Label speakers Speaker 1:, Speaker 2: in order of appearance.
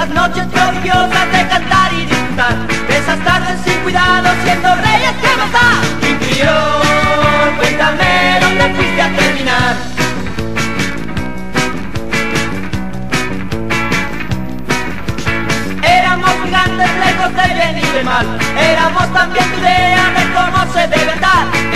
Speaker 1: Esas noches prodigiosas de cantar y disfrutar. De esas tardes sin cuidado siendo reyes que matar Interior, cuéntame dónde fuiste a terminar. Éramos gigantes lejos de bien y de mal. Éramos también tu idea de cómo se debe dar